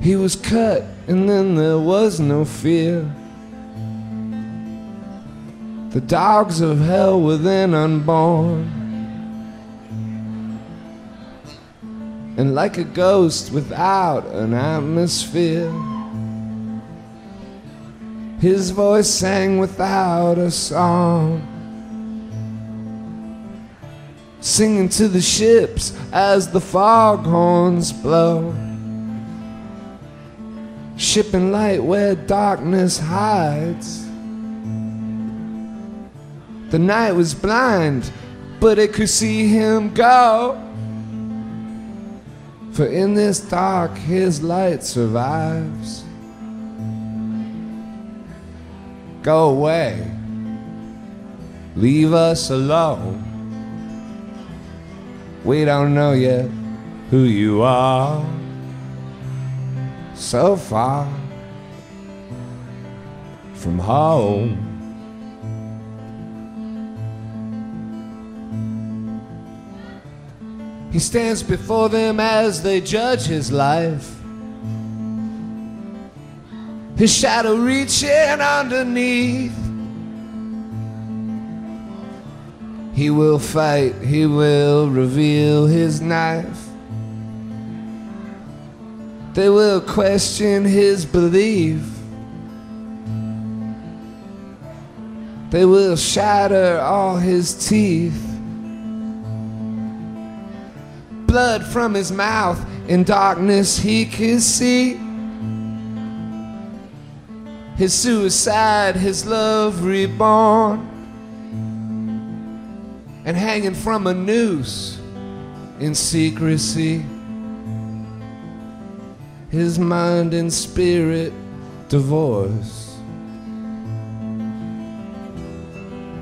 He was cut, and then there was no fear. The dogs of hell were then unborn. And like a ghost without an atmosphere, his voice sang without a song. Singing to the ships as the foghorns blow shipping light where darkness hides. The night was blind, but it could see him go. For in this dark, his light survives. Go away, leave us alone. We don't know yet who you are so far from home. He stands before them as they judge his life. His shadow reaching underneath. He will fight, he will reveal his knife. They will question his belief. They will shatter all his teeth. Blood from his mouth, in darkness he can see. His suicide, his love reborn. And hanging from a noose in secrecy his mind and spirit divorce.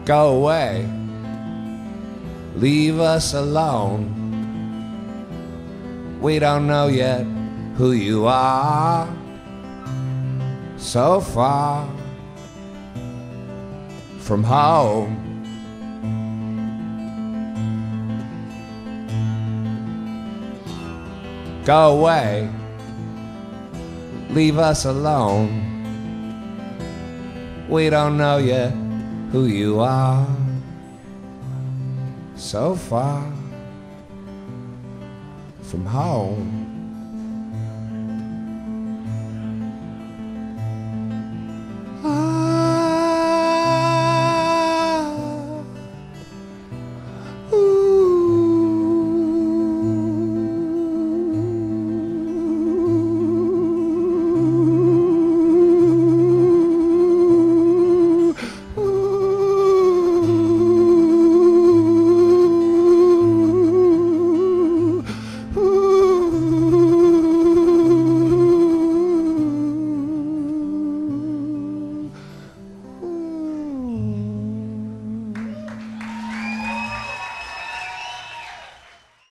Go away, leave us alone. We don't know yet who you are. So far from home. Go away leave us alone. We don't know yet who you are. So far from home.